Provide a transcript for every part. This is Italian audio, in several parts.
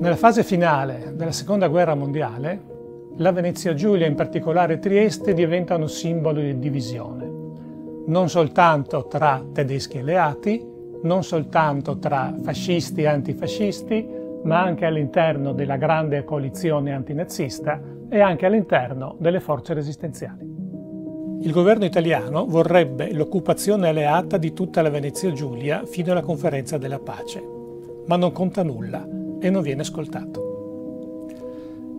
Nella fase finale della Seconda Guerra Mondiale, la Venezia Giulia, in particolare Trieste, diventano simbolo di divisione, non soltanto tra tedeschi alleati, non soltanto tra fascisti e antifascisti, ma anche all'interno della grande coalizione antinazista e anche all'interno delle forze resistenziali. Il governo italiano vorrebbe l'occupazione alleata di tutta la Venezia Giulia fino alla conferenza della pace, ma non conta nulla e non viene ascoltato.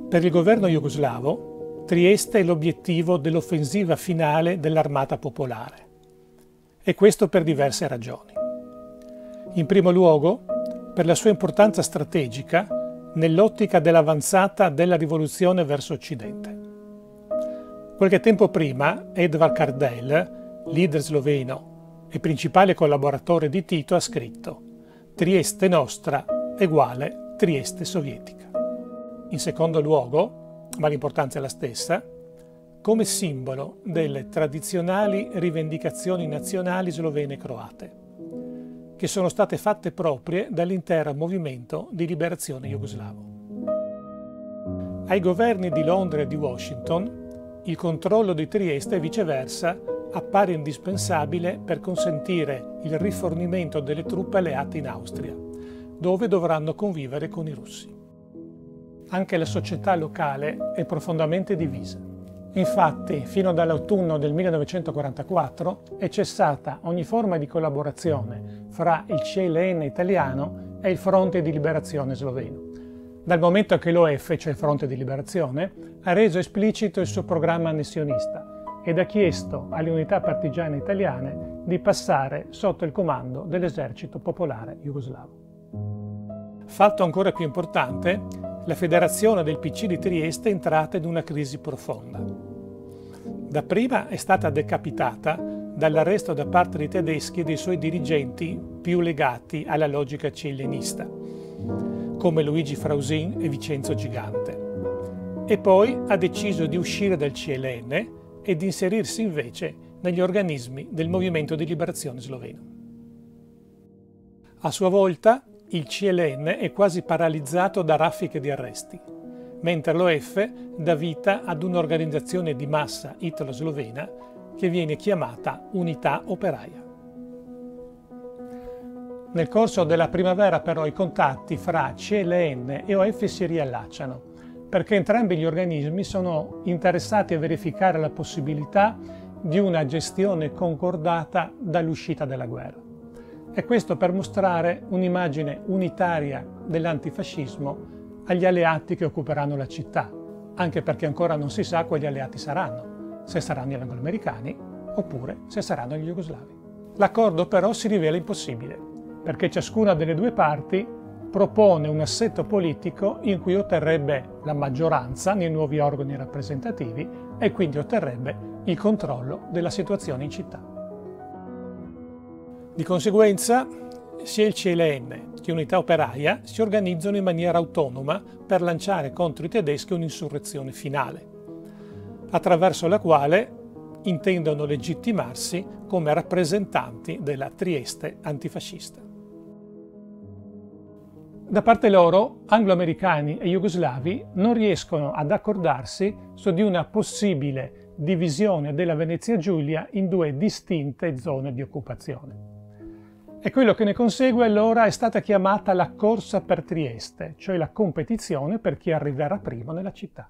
Per il governo jugoslavo, Trieste è l'obiettivo dell'offensiva finale dell'Armata Popolare. E questo per diverse ragioni. In primo luogo, per la sua importanza strategica nell'ottica dell'avanzata della rivoluzione verso Occidente. Qualche tempo prima, Edvard Kardel, leader sloveno e principale collaboratore di Tito, ha scritto Trieste nostra uguale Trieste sovietica. In secondo luogo, ma l'importanza è la stessa, come simbolo delle tradizionali rivendicazioni nazionali slovene e croate che sono state fatte proprie dall'intero movimento di liberazione jugoslavo. Ai governi di Londra e di Washington il controllo di Trieste viceversa appare indispensabile per consentire il rifornimento delle truppe alleate in Austria, dove dovranno convivere con i russi. Anche la società locale è profondamente divisa. Infatti, fino dall'autunno del 1944 è cessata ogni forma di collaborazione fra il CLN italiano e il Fronte di Liberazione sloveno. Dal momento che l'OF, cioè il Fronte di Liberazione, ha reso esplicito il suo programma annessionista ed ha chiesto alle unità partigiane italiane di passare sotto il comando dell'esercito popolare jugoslavo. Fatto ancora più importante, la federazione del PC di Trieste è entrata in una crisi profonda. Dapprima è stata decapitata dall'arresto da parte dei tedeschi dei suoi dirigenti più legati alla logica cilenista, come Luigi Frausin e Vincenzo Gigante. E poi ha deciso di uscire dal CLN e di inserirsi invece negli organismi del Movimento di Liberazione Sloveno. A sua volta il CLN è quasi paralizzato da raffiche di arresti, mentre l'OF dà vita ad un'organizzazione di massa italo-slovena che viene chiamata Unità Operaia. Nel corso della primavera però i contatti fra CLN e OF si riallacciano, perché entrambi gli organismi sono interessati a verificare la possibilità di una gestione concordata dall'uscita della guerra. E questo per mostrare un'immagine unitaria dell'antifascismo agli alleati che occuperanno la città, anche perché ancora non si sa quali alleati saranno, se saranno gli anglo-americani oppure se saranno gli jugoslavi. L'accordo però si rivela impossibile, perché ciascuna delle due parti propone un assetto politico in cui otterrebbe la maggioranza nei nuovi organi rappresentativi e quindi otterrebbe il controllo della situazione in città. Di conseguenza, sia il CLN che Unità Operaia si organizzano in maniera autonoma per lanciare contro i tedeschi un'insurrezione finale, attraverso la quale intendono legittimarsi come rappresentanti della Trieste antifascista. Da parte loro, anglo-americani e jugoslavi non riescono ad accordarsi su di una possibile divisione della Venezia Giulia in due distinte zone di occupazione. E quello che ne consegue allora è stata chiamata la corsa per Trieste, cioè la competizione per chi arriverà primo nella città.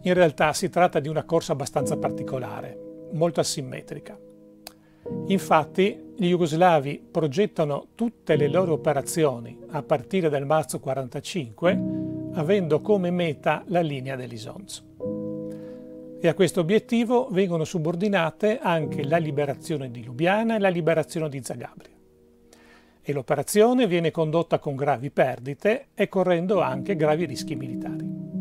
In realtà si tratta di una corsa abbastanza particolare, molto asimmetrica. Infatti gli jugoslavi progettano tutte le loro operazioni a partire dal marzo 1945 avendo come meta la linea dell'Isonzo e a questo obiettivo vengono subordinate anche la liberazione di Lubiana e la liberazione di Zagabria. E l'operazione viene condotta con gravi perdite e correndo anche gravi rischi militari.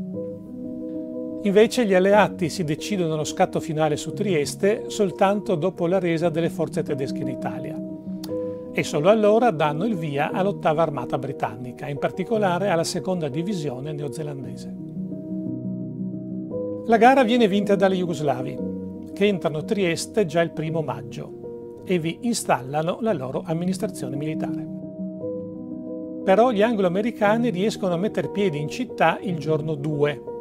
Invece gli alleati si decidono allo scatto finale su Trieste soltanto dopo la resa delle forze tedesche in Italia e solo allora danno il via all'ottava armata britannica, in particolare alla seconda divisione neozelandese. La gara viene vinta dagli jugoslavi, che entrano a Trieste già il primo maggio, e vi installano la loro amministrazione militare. Però gli anglo-americani riescono a mettere piedi in città il giorno 2,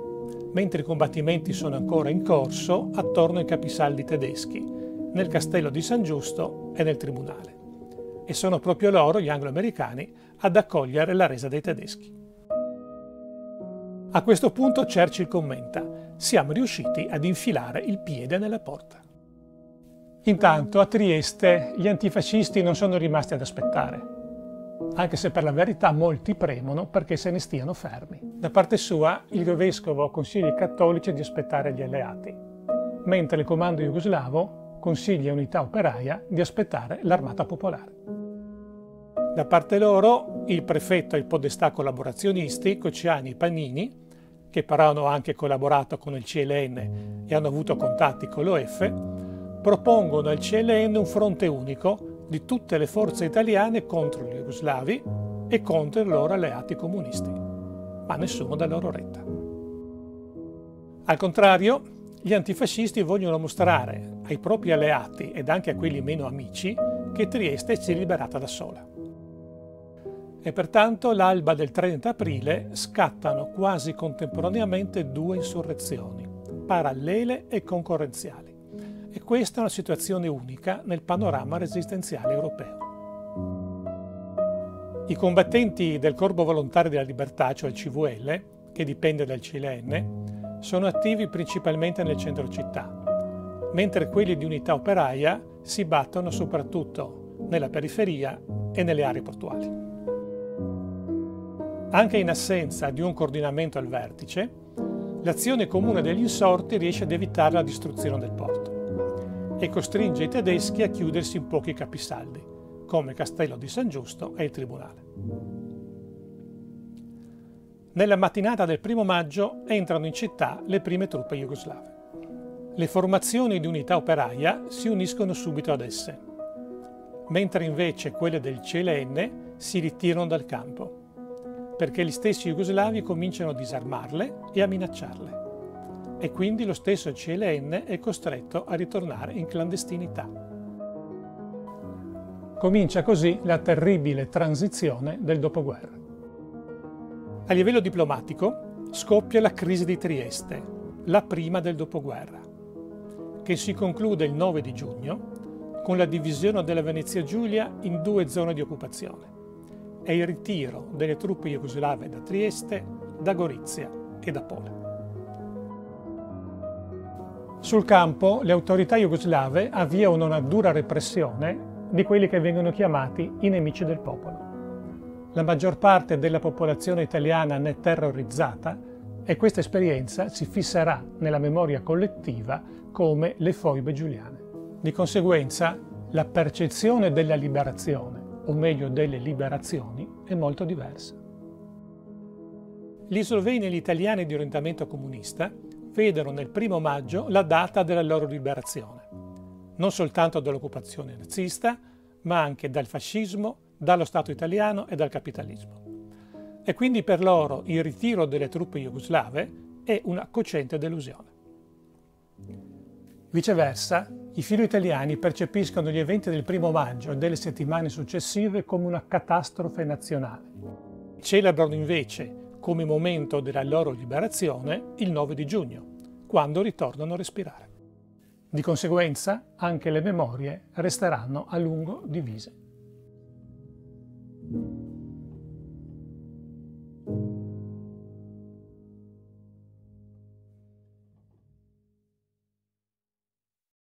mentre i combattimenti sono ancora in corso attorno ai capisaldi tedeschi, nel castello di San Giusto e nel tribunale. E sono proprio loro, gli anglo-americani, ad accogliere la resa dei tedeschi. A questo punto Churchill commenta, siamo riusciti ad infilare il piede nella porta. Intanto a Trieste gli antifascisti non sono rimasti ad aspettare anche se per la verità molti premono perché se ne stiano fermi. Da parte sua, il vescovo consiglia ai cattolici di aspettare gli alleati, mentre il comando jugoslavo consiglia all'unità operaia di aspettare l'armata popolare. Da parte loro, il prefetto e il podestà collaborazionisti, Cociani e Pannini, che però hanno anche collaborato con il CLN e hanno avuto contatti con l'OF, propongono al CLN un fronte unico di tutte le forze italiane contro gli jugoslavi e contro i loro alleati comunisti, ma nessuno dà loro retta. Al contrario, gli antifascisti vogliono mostrare ai propri alleati ed anche a quelli meno amici che Trieste si è liberata da sola. E pertanto l'alba del 30 aprile scattano quasi contemporaneamente due insurrezioni, parallele e concorrenziali e questa è una situazione unica nel panorama resistenziale europeo. I combattenti del Corpo Volontario della Libertà, cioè il CVL, che dipende dal CLN, sono attivi principalmente nel centro città, mentre quelli di unità operaia si battono soprattutto nella periferia e nelle aree portuali. Anche in assenza di un coordinamento al vertice, l'azione comune degli insorti riesce ad evitare la distruzione del porto e costringe i tedeschi a chiudersi in pochi capisaldi, come Castello di San Giusto e il Tribunale. Nella mattinata del primo maggio entrano in città le prime truppe jugoslave. Le formazioni di unità operaia si uniscono subito ad esse, mentre invece quelle del CLN si ritirano dal campo, perché gli stessi jugoslavi cominciano a disarmarle e a minacciarle e quindi lo stesso CLN è costretto a ritornare in clandestinità. Comincia così la terribile transizione del dopoguerra. A livello diplomatico scoppia la crisi di Trieste, la prima del dopoguerra, che si conclude il 9 di giugno con la divisione della Venezia Giulia in due zone di occupazione e il ritiro delle truppe jugoslave da Trieste, da Gorizia e da Pola. Sul campo le autorità jugoslave avviano una dura repressione di quelli che vengono chiamati i nemici del popolo. La maggior parte della popolazione italiana ne è terrorizzata e questa esperienza si fisserà nella memoria collettiva come le foibe giuliane. Di conseguenza, la percezione della liberazione, o meglio delle liberazioni, è molto diversa. Gli sloveni e gli italiani di orientamento comunista vedono nel primo maggio la data della loro liberazione, non soltanto dall'occupazione nazista, ma anche dal fascismo, dallo Stato italiano e dal capitalismo. E quindi per loro il ritiro delle truppe jugoslave è una cocente delusione. Viceversa, i filo italiani percepiscono gli eventi del primo maggio e delle settimane successive come una catastrofe nazionale. Celebrano invece come momento della loro liberazione il 9 di giugno, quando ritornano a respirare. Di conseguenza anche le memorie resteranno a lungo divise.